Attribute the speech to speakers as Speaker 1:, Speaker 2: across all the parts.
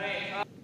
Speaker 1: Right.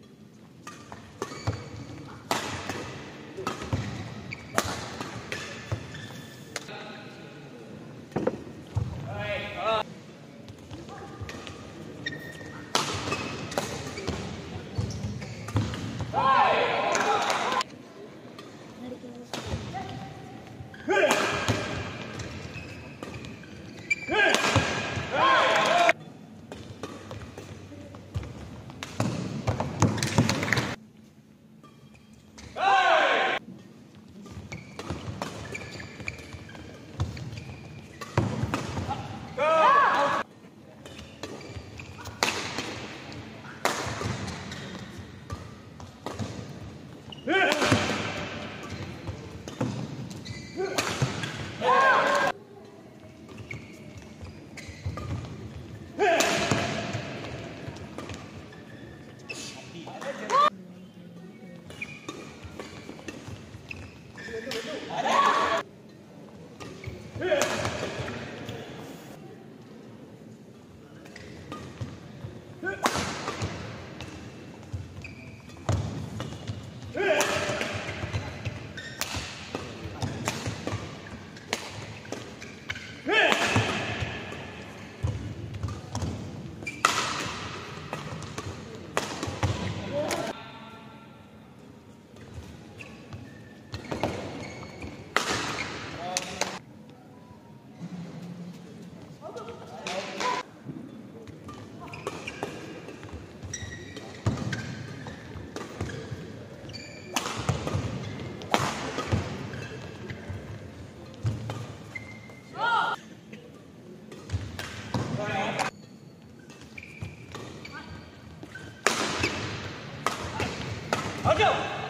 Speaker 1: Out, out,